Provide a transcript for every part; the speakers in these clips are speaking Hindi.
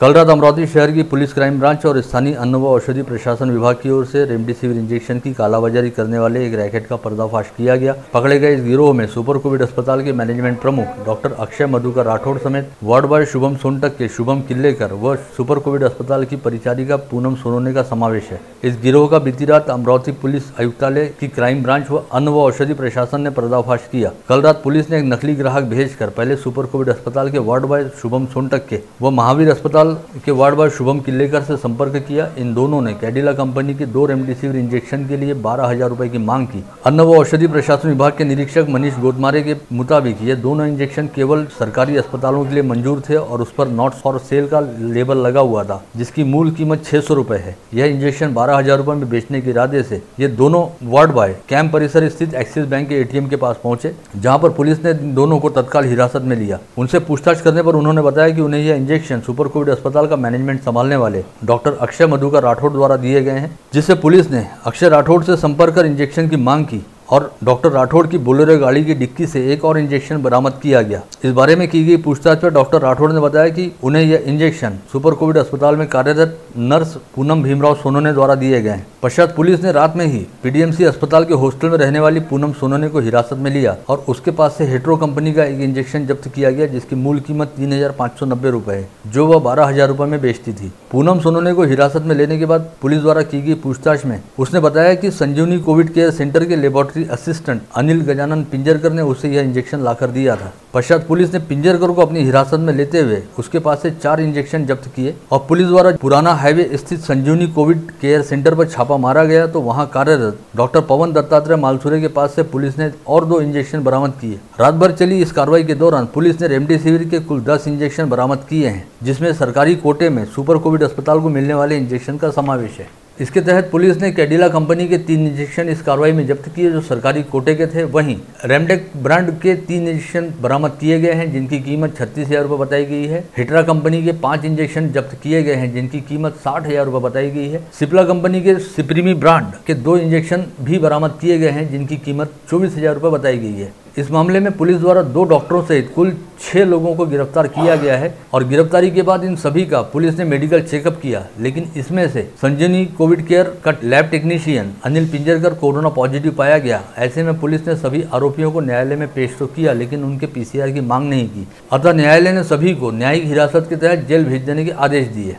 कल रात अमरावती शहर की पुलिस क्राइम ब्रांच और स्थानीय अन्न व औषधि प्रशासन विभाग की ओर से रेमडेसिविर इंजेक्शन की कालाबाजारी करने वाले एक रैकेट का पर्दाफाश किया गया। पकड़े गए इस गिरोह में सुपर कोविड अस्पताल के मैनेजमेंट प्रमुख डॉक्टर अक्षय मधुकर राठौड़ समेत वार्ड बॉय शुभम सोनटक के शुभम किल्लेकर व सुपर कोविड अस्पताल की परिचारिका पूनम सोनोने का समावेश है। इस गिरोह का बीती रात अमरावती पुलिस आयुक्तालय की क्राइम ब्रांच व अन्न व औषधि प्रशासन ने पर्दाफाश किया। कल रात पुलिस ने एक नकली ग्राहक भेजकर पहले सुपर कोविड अस्पताल के वार्ड बॉय शुभम सोनटक के व महावीर अस्पताल के वार्ड बॉय शुभम किल्लेकर से संपर्क किया। इन दोनों ने कैडिला कंपनी के दो रेमडेसिविर इंजेक्शन के लिए बारह हज़ार रुपए की मांग की। अन्न व औषधि प्रशासन विभाग के निरीक्षक मनीष गोदमारे के मुताबिक ये दोनों इंजेक्शन केवल सरकारी अस्पतालों के लिए मंजूर थे और उस पर नॉट फॉर सेल का लेबल लगा हुआ था, जिसकी मूल कीमत छह सौ रुपए है। यह इंजेक्शन बारह हज़ार रुपए में बेचने के इरादे से ये दोनों वार्ड बॉय कैंप परिसर स्थित एक्सिस बैंक के एटीएम के पास पहुँचे, जहाँ पर पुलिस ने दोनों को तत्काल हिरासत में लिया। उनसे पूछताछ करने पर उन्होंने बताया कि उन्हें यह इंजेक्शन सुपर कोविड अस्पताल का मैनेजमेंट संभालने वाले डॉक्टर अक्षय मधुकर राठौड़ द्वारा दिए गए हैं जिससे पुलिस ने अक्षय राठौड़ से संपर्क कर इंजेक्शन की मांग की। और डॉक्टर राठौड़ की बोलेरो गाड़ी की डिक्की से एक और इंजेक्शन बरामद किया गया। इस बारे में की गई पूछताछ पर डॉक्टर राठौड़ ने बताया कि उन्हें यह इंजेक्शन सुपर कोविड अस्पताल में कार्यरत नर्स पूनम भीमराव सोनोने द्वारा दिए गए। पश्चात पुलिस ने रात में ही पीडीएमसी अस्पताल के हॉस्टल में रहने वाली पूनम सोनोने को हिरासत में लिया और उसके पास से हेट्रो कंपनी का एक इंजेक्शन जब्त किया गया, जिसकी मूल कीमत तीन हज़ार पाँच सौ नब्बे रुपए, जो वह बारह हज़ार रुपए में बेचती थी। पूनम सोनोने को हिरासत में लेने के बाद पुलिस द्वारा की गई पूछताछ में उसने बताया की संजीवनी कोविड केयर सेंटर के लेबोरेटरी असिस्टेंट अनिल गजानन पिंजरकर ने उसे यह इंजेक्शन लाकर दिया था। पश्चात पुलिस ने पिंजरकर को अपनी हिरासत में लेते हुए उसके पास से चार इंजेक्शन जब्त किए और पुलिस द्वारा पुराना हाईवे स्थित संजीवनी कोविड केयर सेंटर पर छापा मारा गया तो वहाँ कार्यरत डॉक्टर पवन दत्तात्रेय मालसुरे के पास से पुलिस ने और दो इंजेक्शन बरामद किए। रात भर चली इस कार्रवाई के दौरान पुलिस ने रेमडेसिविर के कुल दस इंजेक्शन बरामद किए हैं, जिसमें सरकारी कोटे में सुपर कोविड अस्पताल को मिलने वाले इंजेक्शन का समावेश है। इसके तहत पुलिस ने कैडिला कंपनी के तीन इंजेक्शन इस कार्रवाई में जब्त किए, जो सरकारी कोटे के थे। वहीं रेमडेक ब्रांड के तीन इंजेक्शन बरामद किए गए हैं, जिनकी कीमत छत्तीस हज़ार रुपये बताई गई है। हिटरा कंपनी के पाँच इंजेक्शन जब्त किए गए हैं, जिनकी कीमत साठ हज़ार रुपये बताई गई है। सिप्ला कंपनी के सिप्रीमी ब्रांड के दो इंजेक्शन भी बरामद किए गए हैं, जिनकी कीमत चौबीस हज़ार रुपये बताई गई है। इस मामले में पुलिस द्वारा दो डॉक्टरों सहित कुल छह लोगों को गिरफ़्तार किया गया है और गिरफ्तारी के बाद इन सभी का पुलिस ने मेडिकल चेकअप किया। लेकिन इसमें से संजनी कोविड केयर का lab technician Anil Pinjarkar corona positive पाया गया। ऐसे में पुलिस ने सभी आरोपियों को न्यायालय में पेश तो किया, लेकिन उनके पीसीआर की मांग नहीं की। अतः न्यायालय ने सभी को न्यायिक हिरासत के तहत जेल भेज देने के आदेश दिए।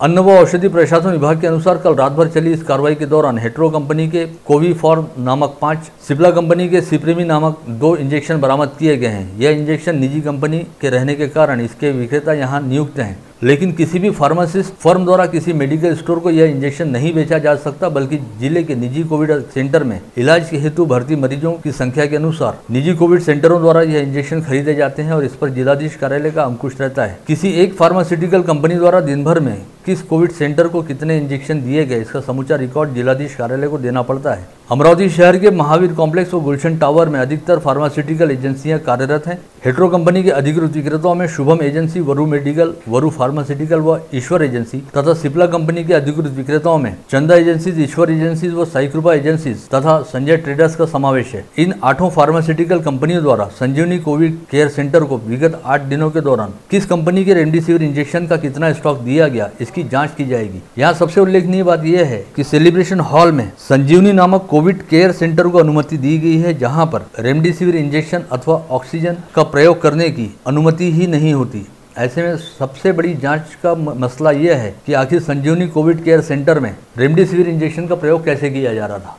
अन्न व औषधि प्रशासन विभाग के अनुसार कल रात भर चली इस कार्रवाई के दौरान हेट्रो कंपनी के कोवी फॉर्म नामक पाँच, सिप्ला कंपनी के सिप्रेमी नामक दो इंजेक्शन बरामद किए गए हैं। यह इंजेक्शन निजी कंपनी के रहने के कारण इसके विक्रेता यहाँ नियुक्त हैं। लेकिन किसी भी फार्मासिस्ट फर्म द्वारा किसी मेडिकल स्टोर को यह इंजेक्शन नहीं बेचा जा सकता, बल्कि ज़िले के निजी कोविड सेंटर में इलाज के हेतु भर्ती मरीजों की संख्या के अनुसार निजी कोविड सेंटरों द्वारा यह इंजेक्शन खरीदे जाते हैं और इस पर जिलाधीश कार्यालय का अंकुश रहता है। किसी एक फार्मास्यूटिकल कंपनी द्वारा दिन भर में किस कोविड सेंटर को कितने इंजेक्शन दिए गए, इसका समूचा रिकॉर्ड जिलाधीश कार्यालय को देना पड़ता है। अमरावती शहर के महावीर कॉम्प्लेक्स व गुलशन टावर में अधिकतर फार्मास्यूटिकल एजेंसियाँ कार्यरत हैं। हेट्रो कंपनी के अधिकृत विक्रेताओं में Shubham agency, Varu medical, Varu pharmaceutical व ईश्वर एजेंसी तथा सिप्ला कंपनी के अधिकृत विक्रेताओं में चंदा एजेंसीज, ईश्वर एजेंसीज व साई कृपा एजेंसीज तथा संजय ट्रेडर्स का समावेश है। इन आठों फार्मास्यूटिकल कंपनियों द्वारा संजीवनी कोविड केयर सेंटर को विगत आठ दिनों के दौरान किस कंपनी के रेमडेसिविर इंजेक्शन का कितना स्टॉक दिया गया, इसकी जाँच की जाएगी। यहाँ सबसे उल्लेखनीय बात यह है की सेलिब्रेशन हॉल में संजीवनी नामक कोविड केयर सेंटर को अनुमति दी गई है, जहाँ पर रेमडेसिविर इंजेक्शन अथवा ऑक्सीजन का प्रयोग करने की अनुमति ही नहीं होती। ऐसे में सबसे बड़ी जाँच का मसला यह है कि आखिर संजीवनी कोविड केयर सेंटर में रेमडेसिविर इंजेक्शन का प्रयोग कैसे किया जा रहा था।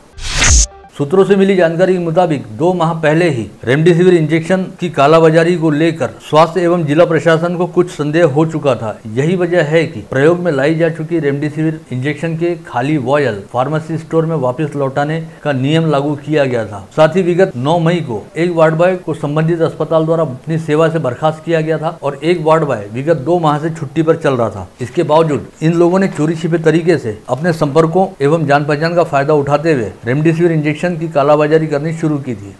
सूत्रों से मिली जानकारी के मुताबिक, दो माह पहले ही रेमडेसिविर इंजेक्शन की कालाबाजारी को लेकर स्वास्थ्य एवं जिला प्रशासन को कुछ संदेह हो चुका था। यही वजह है कि प्रयोग में लाई जा चुकी रेमडेसिविर इंजेक्शन के खाली वॉयल फार्मेसी स्टोर में वापस लौटाने का नियम लागू किया गया था। साथ ही विगत नौ मई को एक वार्ड बॉय को संबंधित अस्पताल द्वारा अपनी सेवा से बर्खास्त किया गया था और एक वार्ड बॉय विगत दो माह से छुट्टी पर चल रहा था। इसके बावजूद, इन लोगों ने चोरी छिपे तरीके से अपने संपर्कों एवं जान पहचान का फ़ायदा उठाते हुए रेमडेसिविर इंजेक्शन की कालाबाजारी करनी शुरू की थी।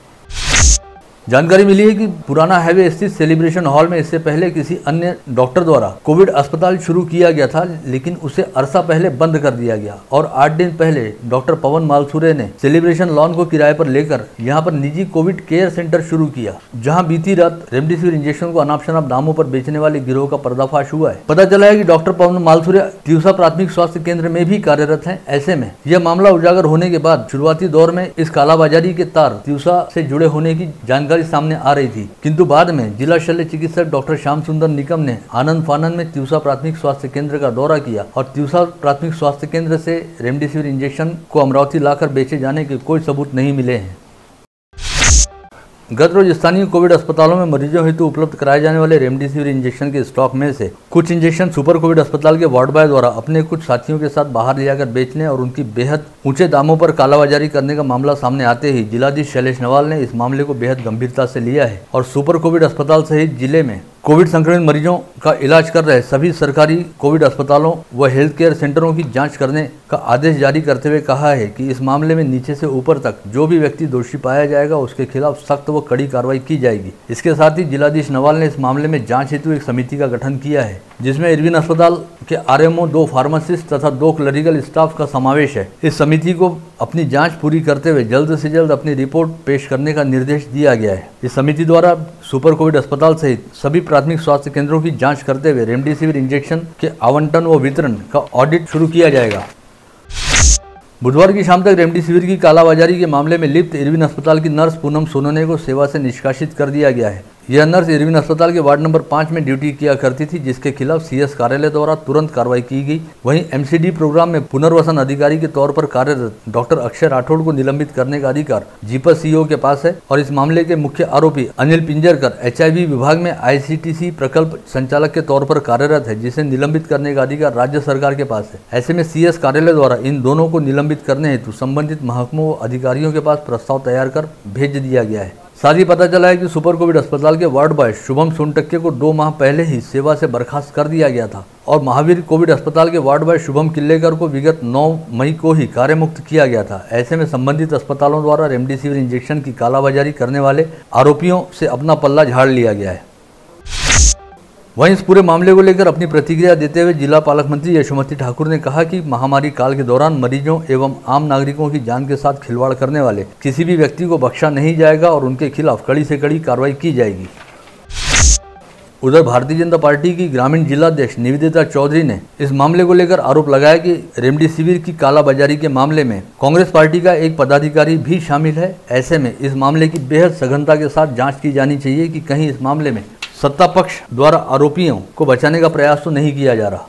जानकारी मिली है कि पुराना हाईवे स्थित सेलिब्रेशन हॉल में इससे पहले किसी अन्य डॉक्टर द्वारा कोविड अस्पताल शुरू किया गया था, लेकिन उसे अरसा पहले बंद कर दिया गया और आठ दिन पहले डॉक्टर पवन मालसूरे ने सेलिब्रेशन लॉन को किराए पर लेकर यहाँ पर निजी कोविड केयर सेंटर शुरू किया, जहाँ बीती रात रेमडेसिविर इंजेक्शन को अनाप शनाप दामों पर बेचने वाले गिरोह का पर्दाफाश हुआ है। पता चला है की डॉक्टर पवन मालसूरे तिवसा प्राथमिक स्वास्थ्य केंद्र में भी कार्यरत है, ऐसे में यह मामला उजागर होने के बाद शुरुआती दौर में इस कालाबाजारी के तार तिवसा से जुड़े होने की जानकारी जानकारी सामने आ रही थी। किंतु बाद में जिला शल्य चिकित्सक डॉक्टर श्याम सुंदर निकम ने आनंद फानंद में तिवसा प्राथमिक स्वास्थ्य केंद्र का दौरा किया और तिवसा प्राथमिक स्वास्थ्य केंद्र से रेमडेसिविर इंजेक्शन को अमरावती लाकर बेचे जाने के कोई सबूत नहीं मिले हैं। गत रोज स्थानीय कोविड अस्पतालों में मरीजों हेतु उपलब्ध कराए जाने वाले रेमडेसिविर इंजेक्शन के स्टॉक में से कुछ इंजेक्शन सुपर कोविड अस्पताल के वार्ड बॉय द्वारा अपने कुछ साथियों के साथ बाहर ले जाकर बेचने और उनकी बेहद ऊँचे दामों पर कालाबाजारी करने का मामला सामने आते ही जिलाधीश शैलेश नवाल ने इस मामले को बेहद गंभीरता से लिया है और सुपर कोविड अस्पताल सहित ज़िले में कोविड संक्रमित मरीजों का इलाज कर रहे सभी सरकारी कोविड अस्पतालों व हेल्थ केयर सेंटरों की जाँच करने का आदेश जारी करते हुए कहा है कि इस मामले में नीचे से ऊपर तक जो भी व्यक्ति दोषी पाया जाएगा, उसके खिलाफ सख्त व कड़ी कार्रवाई की जाएगी। इसके साथ ही जिलाधीश नवाल ने इस मामले में जाँच हेतु एक समिति का गठन किया है। जिसमें इरविन अस्पताल के आरएमओ, दो फार्मासिस्ट तथा दो क्लरिकल स्टाफ का समावेश है। इस समिति को अपनी जाँच पूरी करते हुए जल्द से जल्द अपनी रिपोर्ट पेश करने का निर्देश दिया गया है। इस समिति द्वारा सुपर कोविड अस्पताल सहित सभी प्राथमिक स्वास्थ्य केंद्रों की जाँच करते हुए रेमडेसिविर इंजेक्शन के आवंटन व वितरण का ऑडिट शुरू किया जाएगा। बुधवार की शाम तक रेमडेसिविर की कालाबाजारी के मामले में लिप्त इरविन अस्पताल की नर्स पूनम सोनोने को सेवा से निष्कासित कर दिया गया है। यह नर्स इरविन अस्पताल के वार्ड नंबर पाँच में ड्यूटी किया करती थी, जिसके खिलाफ सीएस कार्यालय द्वारा तुरंत कार्रवाई की गई। वहीं एमसीडी प्रोग्राम में पुनर्वसन अधिकारी के तौर पर कार्यरत डॉक्टर अक्षय राठौड़ को निलंबित करने का अधिकार जीपस सीईओ के पास है और इस मामले के मुख्य आरोपी अनिल पिंजरकर एच विभाग में आईसीटीसी प्रकल्प संचालक के तौर पर कार्यरत है, जिसे निलंबित करने का अधिकार राज्य सरकार के पास है। ऐसे में सीएस कार्यालय द्वारा इन दोनों को निलंबित करने हेतु संबंधित महकमों अधिकारियों के पास प्रस्ताव तैयार कर भेज दिया गया है। साथ ही पता चला है कि सुपर कोविड अस्पताल के वार्ड बॉय शुभम सोनटक्के को दो माह पहले ही सेवा से बर्खास्त कर दिया गया था और महावीर कोविड अस्पताल के वार्ड बॉय शुभम किल्लेकर को विगत 9 मई को ही कार्यमुक्त किया गया था। ऐसे में संबंधित अस्पतालों द्वारा रेमडेसिविर इंजेक्शन की कालाबाजारी करने वाले आरोपियों से अपना पल्ला झाड़ लिया गया है। वहीं इस पूरे मामले को लेकर अपनी प्रतिक्रिया देते हुए जिला पालक मंत्री यशोमती ठाकुर ने कहा कि महामारी काल के दौरान मरीजों एवं आम नागरिकों की जान के साथ खिलवाड़ करने वाले किसी भी व्यक्ति को बख्शा नहीं जाएगा और उनके खिलाफ कड़ी से कड़ी कार्रवाई की जाएगी। उधर भारतीय जनता पार्टी की ग्रामीण जिलाध्यक्ष निवेदिता चौधरी ने इस मामले को लेकर आरोप लगाया कि रेमडेसिविर की कालाबाजारी के मामले में कांग्रेस पार्टी का एक पदाधिकारी भी शामिल है। ऐसे में इस मामले की बेहद सघनता के साथ जाँच की जानी चाहिए कि कहीं इस मामले में सत्ता पक्ष द्वारा आरोपियों को बचाने का प्रयास तो नहीं किया जा रहा।